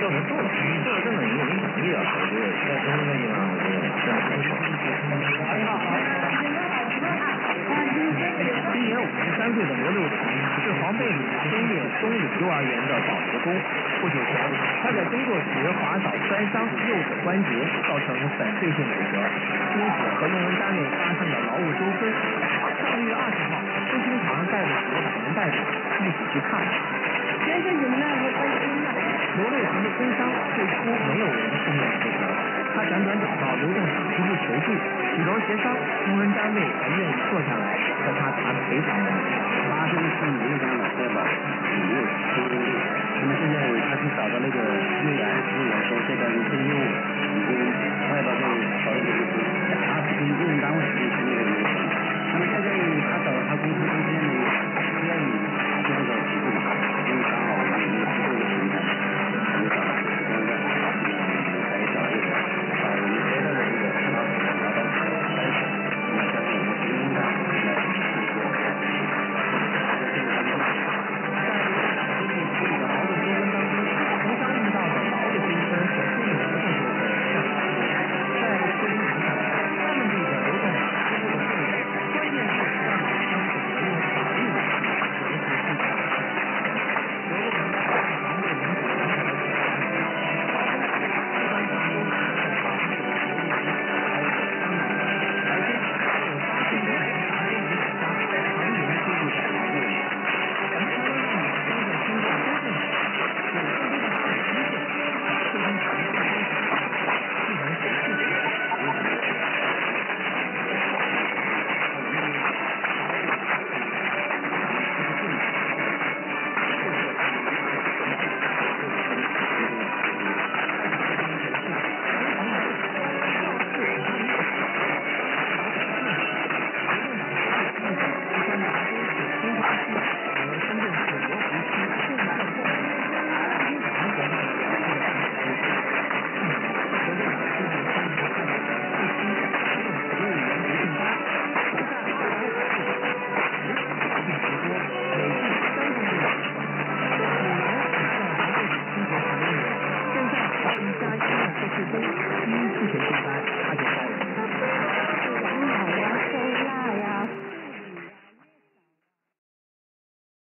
调查做了，这个根本影响力啊！我觉得在中这个地方，我觉得这样很少。今年五十三岁的罗六成是黄贝里中列中里幼儿园的保洁工。不久前，他在工作时滑倒摔伤右手关节，造成粉碎性骨折，因此和用人单位发生了劳务纠纷。上个月二十号，周金堂带着几个党员代表一起去看。先生，你？刘瑞祥的工伤最初没有人出面负责，他辗转找到刘栋长夫妇求助，几轮协商，用人单位才愿意坐下来和他谈赔偿问题。他这个是影响了社保，没有